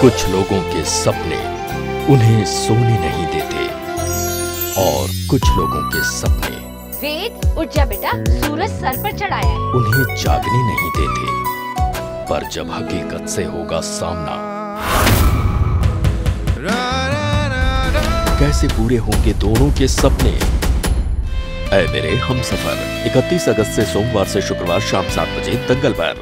कुछ लोगों के सपने उन्हें सोने नहीं देते और कुछ लोगों के सपने वेद उठ जा बेटा सूरज सर पर चढ़ाया है। उन्हें जागने नहीं देते पर जब हकीकत से होगा सामना कैसे पूरे होंगे दोनों के सपने? ऐ मेरे हम सफ़र। 31 अगस्त से सोमवार से शुक्रवार शाम सात बजे दंगल पर